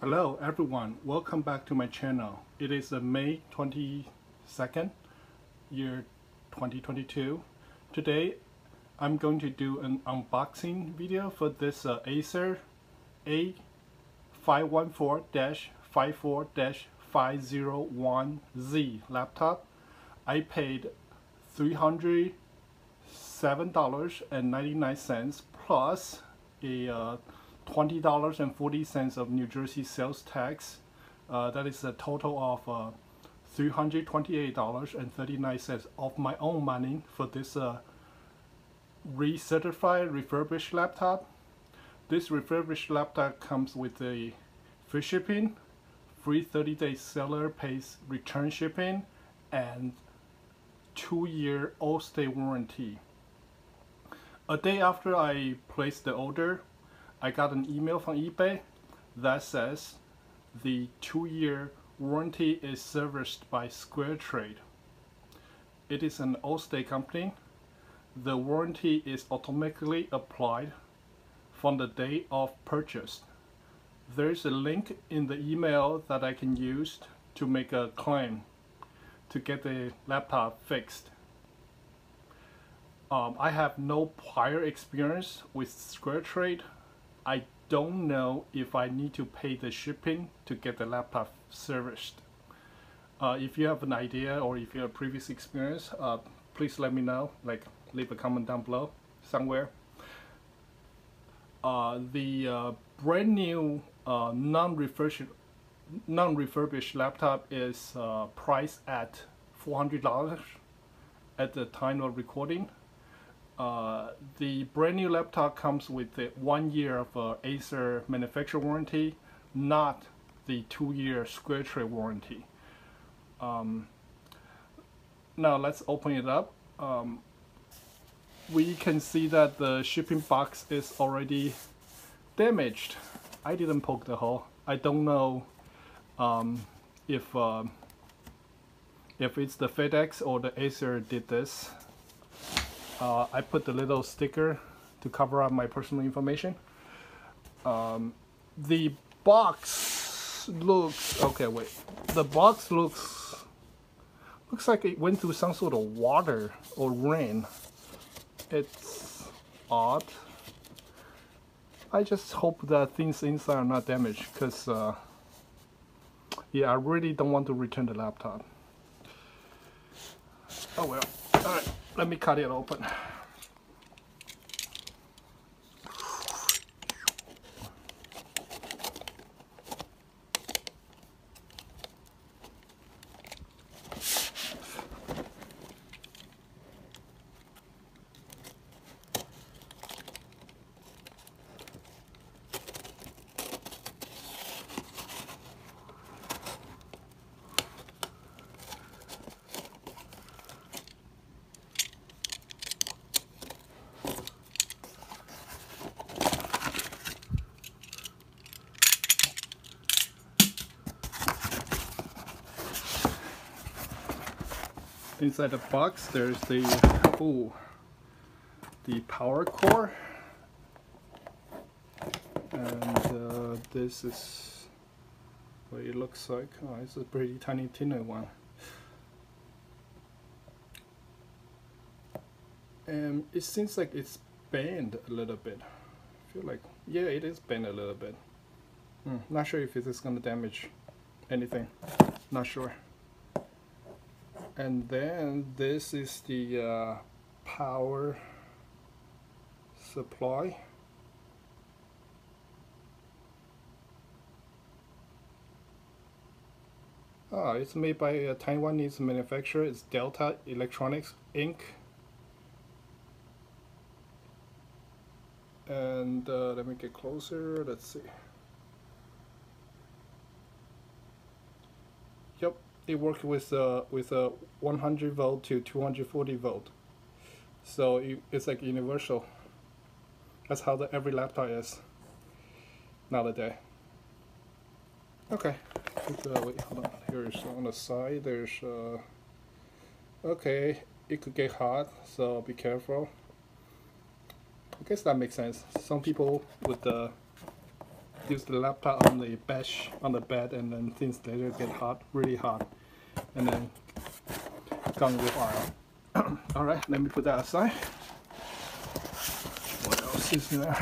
Hello everyone, welcome back to my channel. It is uh, May 22nd, year 2022. Today I'm going to do an unboxing video for this uh, Acer A514-54-501Z laptop. I paid $307.99 plus a uh, $20.40 of New Jersey sales tax. Uh, that is a total of uh, $328.39 of my own money for this uh, recertified refurbished laptop. This refurbished laptop comes with a free shipping, free 30-day seller pays return shipping, and two-year Allstate warranty. A day after I placed the order, I got an email from eBay that says the two-year warranty is serviced by SquareTrade. It is an Allstate company. The warranty is automatically applied from the day of purchase. There is a link in the email that I can use to make a claim to get the laptop fixed. Um, I have no prior experience with SquareTrade I don't know if I need to pay the shipping to get the laptop serviced. Uh, if you have an idea or if you have previous experience, uh, please let me know. Like leave a comment down below somewhere. Uh, the uh, brand new uh, non-refurbished non-refurbished laptop is uh, priced at $400 at the time of recording. Uh, the brand new laptop comes with a one year of uh, Acer manufacturer warranty, not the two year SquareTrade warranty. Um, now let's open it up. Um, we can see that the shipping box is already damaged. I didn't poke the hole. I don't know um, if uh, if it's the FedEx or the Acer did this uh, I put the little sticker to cover up my personal information. Um, the box looks okay. Wait, the box looks looks like it went through some sort of water or rain. It's odd. I just hope that things inside are not damaged because uh, yeah, I really don't want to return the laptop. Oh well. Let me cut it open. Inside the box there's the oh the power core. And uh, this is what it looks like. Oh, it's a pretty tiny thinner one. And it seems like it's bent a little bit. I feel like yeah it is bent a little bit. Hmm, not sure if it is gonna damage anything. Not sure and then this is the uh, power supply Ah, it's made by a Taiwanese manufacturer. It's Delta Electronics Inc. And uh, let me get closer. Let's see. It works with uh, with a 100 volt to 240 volt. So it, it's like universal. That's how the every laptop is nowadays. Okay. Uh, wait hold on. Here's on the side there's uh, okay. It could get hot so be careful. I guess that makes sense. Some people would uh, use the laptop on the bench on the bed and then things later get hot, really hot. And then gone with oil. Alright, let me put that aside. What else is there?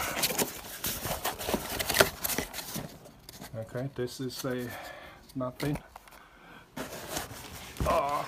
Okay, this is a nothing. Oh.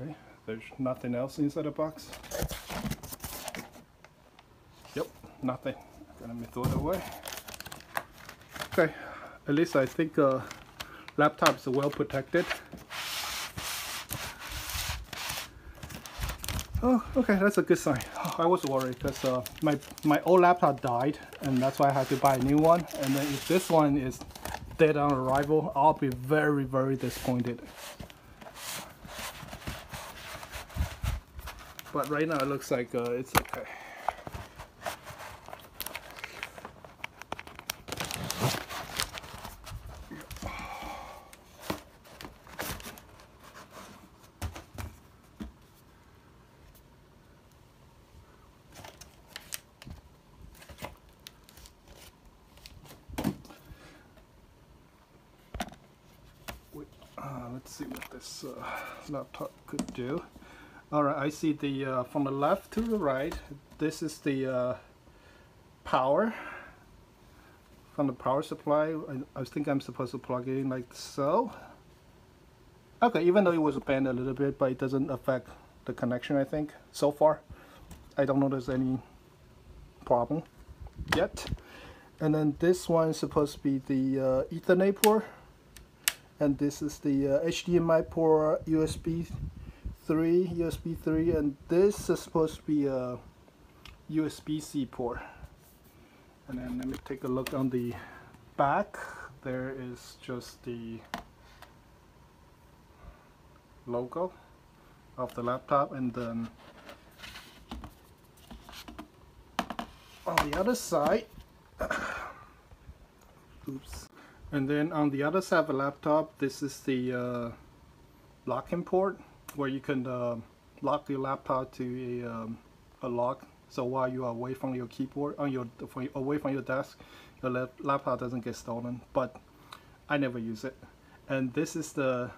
Okay, there's nothing else inside the box. Yep, nothing. Let me throw it away. Okay, at least I think uh, laptop is well protected. Oh, okay, that's a good sign. I was worried because uh, my my old laptop died, and that's why I had to buy a new one. And then if this one is dead on arrival, I'll be very, very disappointed. But right now it looks like uh, it's okay. Uh, let's see what this uh, laptop could do. All right, I see the uh, from the left to the right. This is the uh, power from the power supply. I, I think I'm supposed to plug it in like so. Okay, even though it was bent a little bit, but it doesn't affect the connection. I think so far. I don't notice any problem yet. And then this one is supposed to be the uh, Ethernet port and this is the uh, HDMI port USB 3 USB 3 and this is supposed to be a USB-C port. And then let me take a look on the back. There is just the logo of the laptop and then on the other side oops. And then on the other side of the laptop, this is the uh, locking port where you can uh, lock your laptop to a, um, a lock. So while you are away from your keyboard, on your away from your desk, your laptop doesn't get stolen. But I never use it. And this is the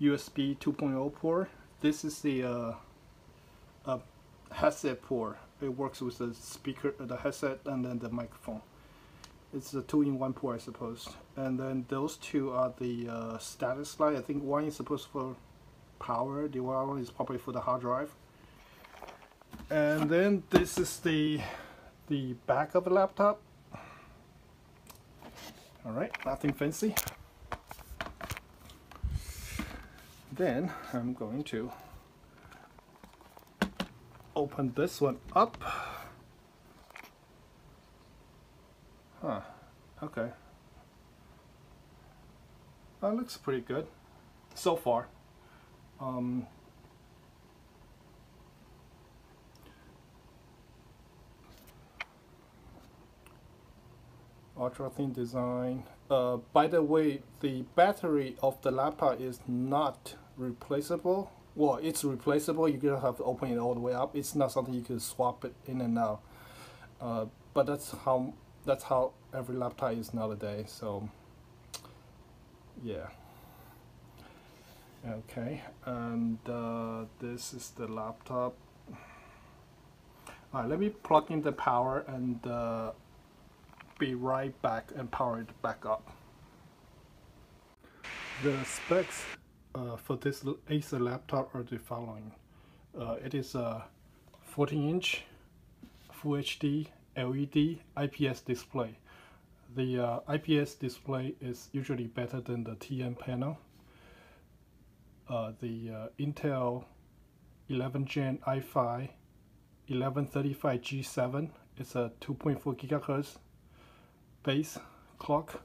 USB 2.0 port. This is the uh, headset port. It works with the speaker, the headset, and then the microphone it's a two-in-one port I suppose and then those two are the uh, status light I think one is supposed for power the other one is probably for the hard drive and then this is the the back of the laptop alright nothing fancy then I'm going to open this one up Huh. Okay. That looks pretty good so far. Um, ultra thin design. Uh, by the way, the battery of the laptop is not replaceable. Well, it's replaceable. You don't have to open it all the way up. It's not something you can swap it in and out. Uh, but that's how that's how every laptop is nowadays so yeah okay and uh, this is the laptop alright let me plug in the power and uh, be right back and power it back up the specs uh, for this Acer laptop are the following uh, it is a 14 inch Full HD LED IPS display. The uh, IPS display is usually better than the TN panel. Uh, the uh, Intel 11 Gen i5 1135 G7 is a 2.4 gigahertz base clock,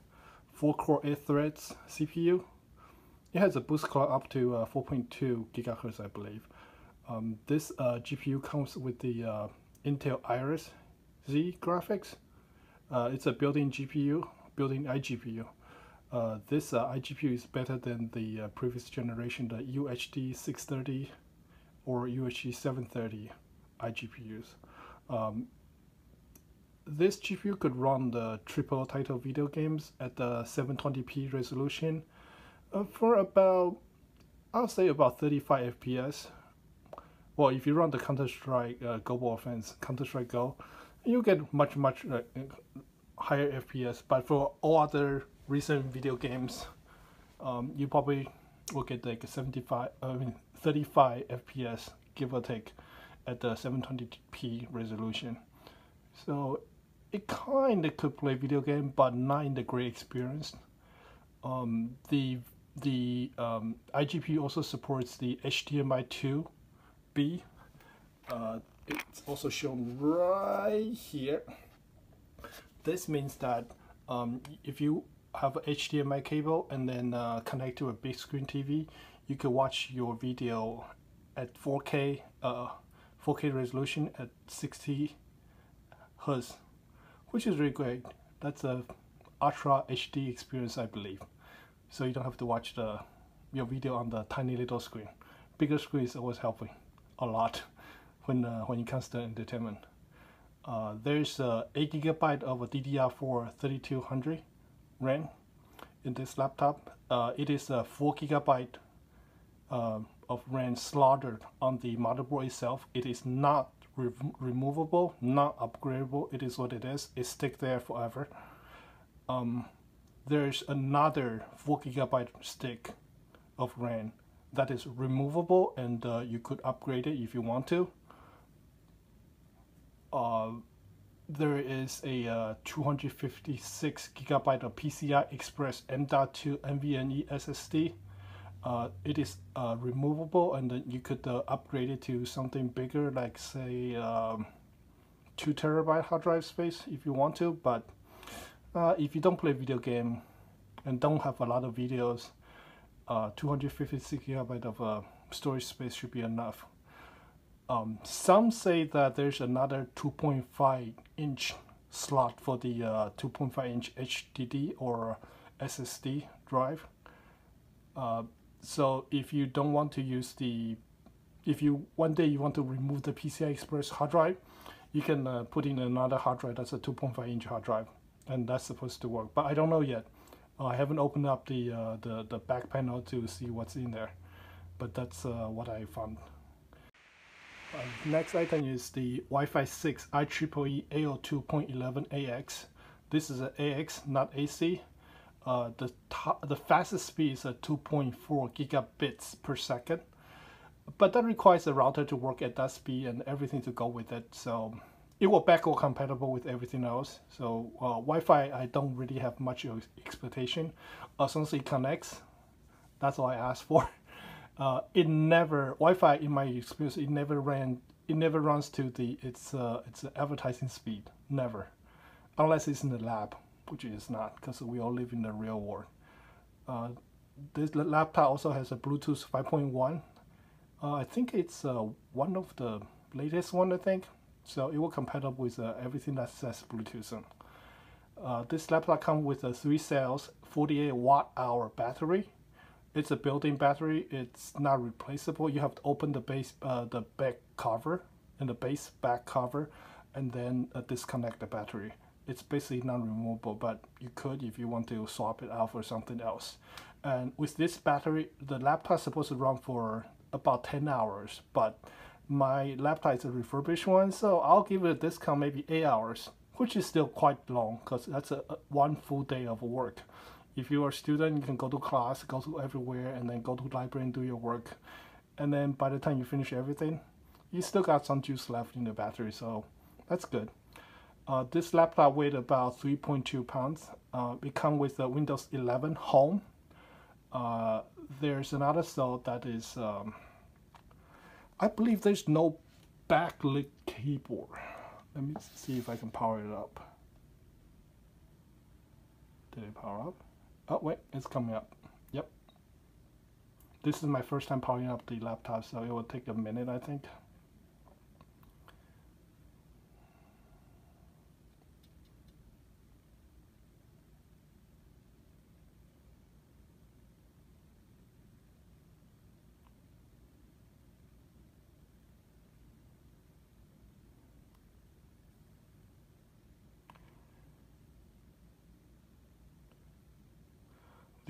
4 core 8 threads CPU. It has a boost clock up to uh, 4.2 gigahertz, I believe. Um, this uh, GPU comes with the Intel Iris Xe graphics. Uh, it's a built-in GPU, built-in iGPU. Uh, this uh, iGPU is better than the previous generation, the UHD 630 or UHD 730 iGPUs. Um, this GPU could run the triple title video games at the 720p resolution uh, for about, I'll say about 35 FPS. Well, if you run the Counter-Strike uh, Global Offense, Counter-Strike Go, you get much, much uh, higher FPS. But for all other recent video games, um, you probably will get like 75, I mean 35 FPS, give or take, at the 720p resolution. So it kind of could play video game, but not in the great experience. Um, the the um, iGPU also supports the HDMI 2B. Uh, it's also shown right here. This means that um, if you have a HDMI cable and then uh, connect to a big screen TV, you can watch your video at 4K, uh, 4K resolution at 60 hertz which is really great. That's a Ultra HD experience, I believe. So you don't have to watch the your video on the tiny little screen. Bigger screen is always helping a lot when uh, when it comes to entertainment. Uh, there's uh, 8 gigabyte of a DDR4 3200 RAM in this laptop. Uh, it is a 4 gigabyte uh, of RAM soldered on the motherboard itself. It is not re removable, not upgradable. It is what it is. It stick there forever. Um, there's another 4 gigabyte stick of RAM that is removable and uh, you could upgrade it if you want to. Uh, there is a uh, 256 gigabyte of PCI Express M.2 NVMe SSD uh, it is uh, removable and then you could uh, upgrade it to something bigger like say um, 2 terabyte hard drive space if you want to but uh, if you don't play video game and don't have a lot of videos uh, 256 gigabyte of storage space should be enough um, some say that there's another 2.5 inch slot for the 2.5 inch HDD or SSD drive. Uh, so if you don't want to use the if you one day you want to remove the PCI Express hard drive you can uh, put in another hard drive that's a 2.5 inch hard drive and that's supposed to work. But I don't know yet. Uh, I haven't opened up the, uh, the the back panel to see what's in there. But that's uh, what I found uh, next item is the Wi-Fi 6 IEEE 802.11ax this is an AX not AC uh, the the fastest speed is at 2.4 gigabits per second but that requires a router to work at that speed and everything to go with it so it will backward compatible with everything else. So uh, Wi-Fi I don't really have much expectation. As long as it connects that's all I ask for uh, it never Wi-Fi in my experience it never ran it never runs to the its uh, its advertising speed never unless it's in the lab which is not because we all live in the real world. Uh, this laptop also has a Bluetooth 5.1. Uh, I think it's uh, one of the latest one, I think. So it will compatible with uh, everything that says Bluetooth. This laptop comes with a three cells, 48 watt hour battery. It's a built-in battery. It's not replaceable. You have to open the base, uh, the back cover, and the base back cover, and then disconnect the battery it's basically non-removable but you could if you want to swap it out for something else and with this battery the laptop is supposed to run for about 10 hours but my laptop is a refurbished one so I'll give it a discount maybe 8 hours which is still quite long because that's a, a, one full day of work if you're a student you can go to class go to everywhere and then go to library and do your work and then by the time you finish everything you still got some juice left in the battery so that's good uh, this laptop weighed about 3.2 pounds. Uh, it comes with the Windows 11 Home. Uh, there's another cell that is, um, I believe there's no backlit keyboard. Let me see if I can power it up. Did it power up? Oh wait, it's coming up. Yep. This is my first time powering up the laptop, so it will take a minute, I think.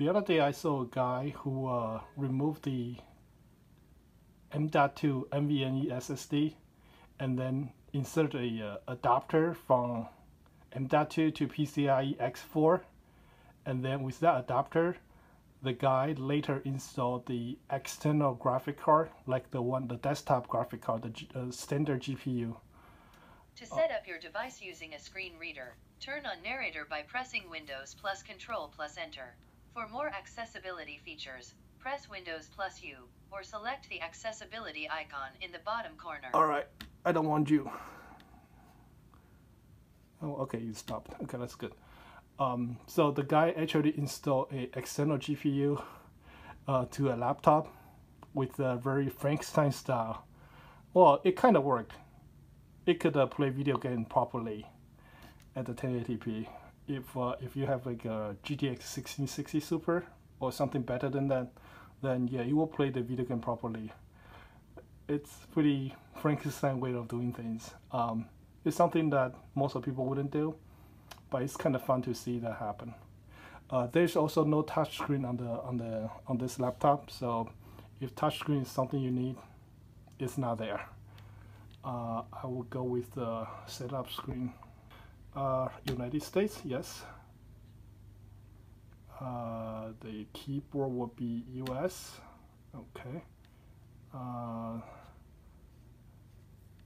The other day I saw a guy who uh, removed the M.2 NVMe SSD and then insert a uh, adapter from M.2 to PCIe X4 and then with that adapter the guy later installed the external graphic card like the one the desktop graphic card the G, uh, standard GPU to set up your device using a screen reader turn on narrator by pressing Windows plus Control plus Enter for more accessibility features, press Windows plus U, or select the accessibility icon in the bottom corner. Alright, I don't want you. Oh, okay, you stopped. Okay, that's good. Um, so the guy actually installed a external GPU uh, to a laptop with a very Frankenstein style. Well, it kind of worked. It could uh, play video game properly at the 1080p if uh, if you have like a GTX 1660 Super or something better than that, then yeah, you will play the video game properly. It's pretty Frankenstein way of doing things. Um, it's something that most of people wouldn't do, but it's kind of fun to see that happen. Uh, there's also no touchscreen on the on the on this laptop, so if touchscreen is something you need, it's not there. Uh, I will go with the setup screen. Uh, United States, yes. Uh, the keyboard would be US. Okay. Uh,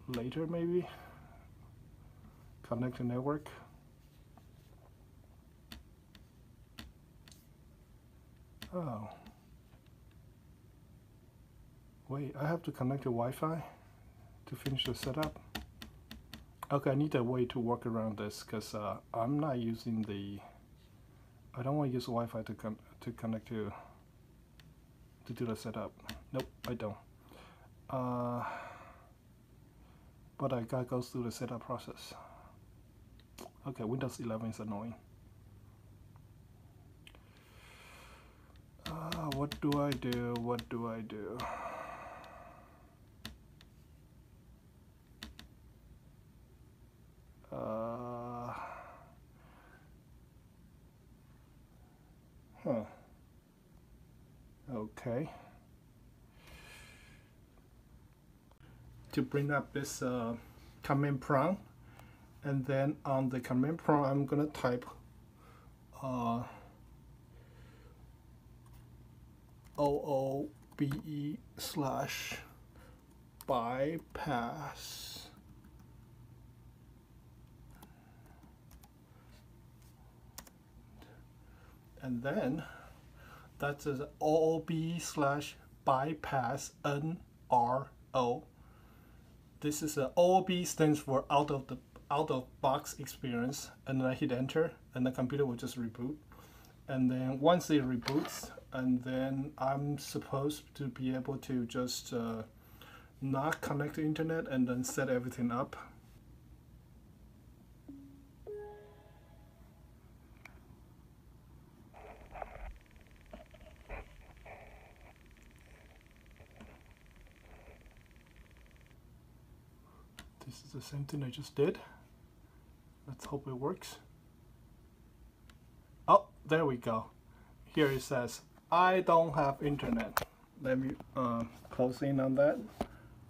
later maybe. Connect the network. Oh. Wait, I have to connect to Wi-Fi to finish the setup. Okay, I need a way to work around this because uh, I'm not using the. I don't want to use Wi-Fi to con to connect to to do the setup. Nope, I don't. Uh, but I gotta go through the setup process. Okay, Windows 11 is annoying. Uh, what do I do? What do I do? Uh, huh. Okay. To bring up this uh, command prompt, and then on the command prompt, I'm gonna type uh, OOBE slash bypass and then that says OOB slash bypass NRO. This is a OOB stands for out of the out of box experience and then I hit enter and the computer will just reboot and then once it reboots and then I'm supposed to be able to just uh, not connect to internet and then set everything up same thing I just did. Let's hope it works. Oh, there we go. Here it says, I don't have internet. Let me uh, close in on that.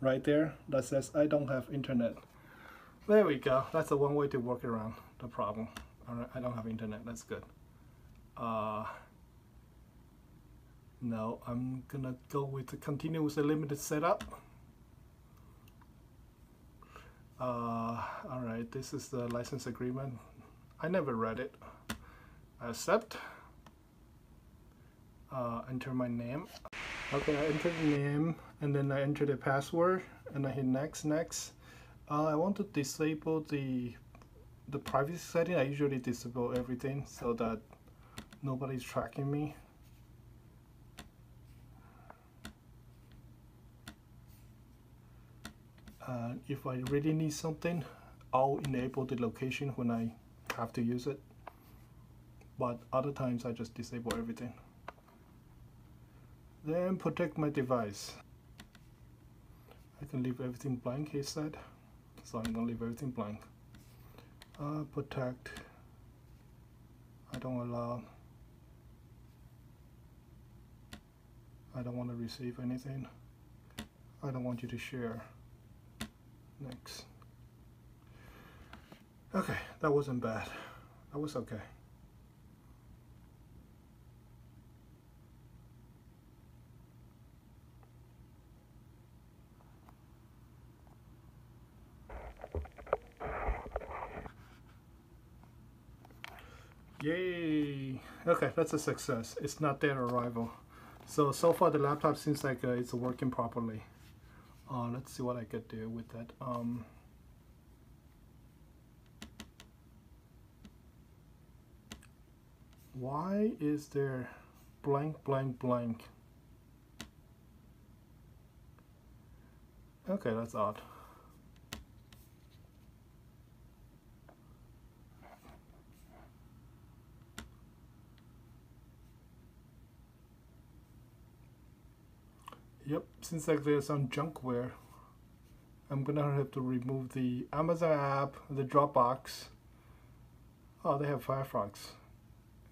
Right there, that says I don't have internet. There we go. That's the one way to work around the problem. Alright, I don't have internet. That's good. Uh, no, I'm gonna go with the continuous limited setup. Uh, all right, this is the license agreement. I never read it. I Accept. Uh, enter my name. Okay, I enter the name and then I enter the password and I hit next, next. Uh, I want to disable the the privacy setting. I usually disable everything so that nobody's tracking me. Uh, if I really need something, I'll enable the location when I have to use it. But other times I just disable everything. Then protect my device. I can leave everything blank, he said. So I'm gonna leave everything blank. Uh, protect. I don't allow. I don't want to receive anything. I don't want you to share. Next. Okay, that wasn't bad. That was okay. Yay! Okay, that's a success. It's not dead arrival. So, so far the laptop seems like uh, it's working properly. Uh, let's see what I could do with that. Um, why is there blank, blank, blank? Okay, that's odd. Yep, seems like there's some junkware. I'm gonna have to remove the Amazon app, the Dropbox. Oh, they have Firefox.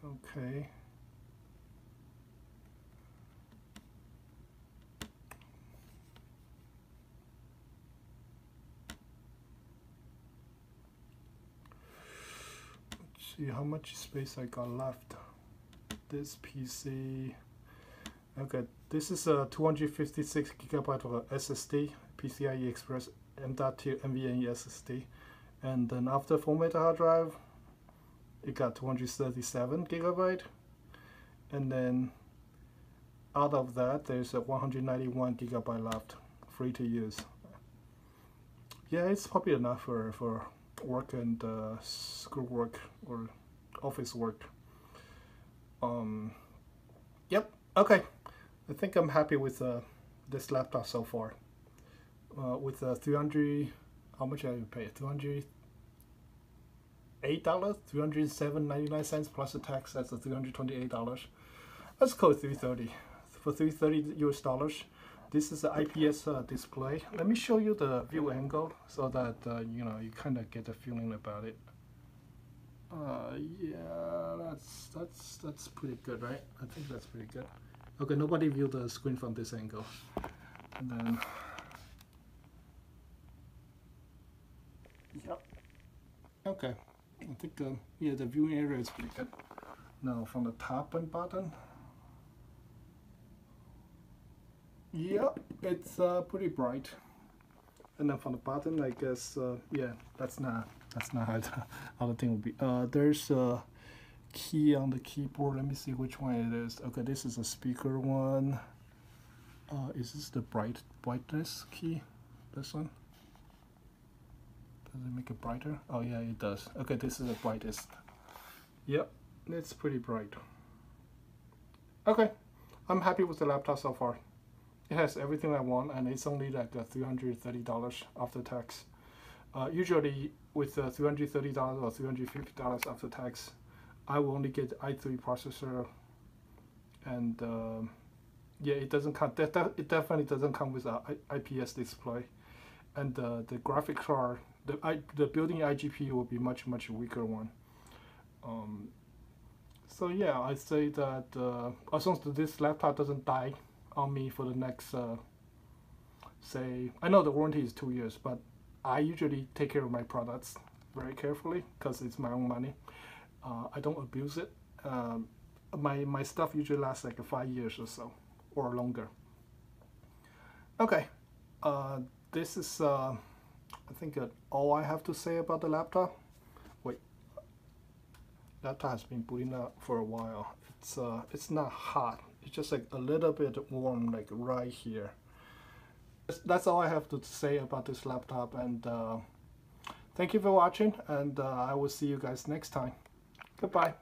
Okay. Let's see how much space I got left. This PC. Okay, this is a 256 gigabyte of SSD, PCIe Express M.2 NVMe SSD. And then after format hard drive, it got 237 gigabyte. And then out of that, there's a 191 gigabyte left, free to use. Yeah, it's probably enough for, for work and uh, school work or office work. Um, yep, okay. I think I'm happy with uh, this laptop so far. Uh, with uh, 300, how much I pay? 200 eight dollars, three hundred seven ninety nine cents plus the tax. That's a three hundred twenty eight dollars. Let's call it three thirty for three thirty US dollars. This is the IPS uh, display. Let me show you the view angle so that uh, you know you kind of get a feeling about it. Uh, yeah, that's that's that's pretty good, right? I think that's pretty good. Okay, nobody view the screen from this angle. And then, yep. Okay, I think uh, yeah, the viewing area is pretty good. Now from the top and bottom. Yep, it's uh, pretty bright. And then from the bottom, I guess, uh, yeah, that's not that's not how the, how the thing will be. Uh, there's a key on the keyboard. Let me see which one it is. Okay, this is a speaker one. Uh, is this the bright brightness key? This one? Does it make it brighter? Oh yeah, it does. Okay, this is the brightest. Yep, it's pretty bright. Okay, I'm happy with the laptop so far. It has everything I want and it's only like uh, $330 after tax. Uh, usually with uh, $330 or $350 after tax, I will only get i3 processor and uh, yeah it doesn't come that, that, it definitely doesn't come with a IPS display. And uh, the graphic card the I, the building iGPU will be much much weaker one. Um, so yeah I say that uh, as long as this laptop doesn't die on me for the next uh, say I know the warranty is two years but I usually take care of my products very carefully because it's my own money uh, I don't abuse it. Um, my, my stuff usually lasts like five years or so, or longer. Okay, uh, this is, uh, I think, uh, all I have to say about the laptop. Wait, laptop has been booting up for a while. It's, uh, it's not hot. It's just like a little bit warm, like right here. That's all I have to say about this laptop, and uh, thank you for watching, and I will see you guys next time. Goodbye.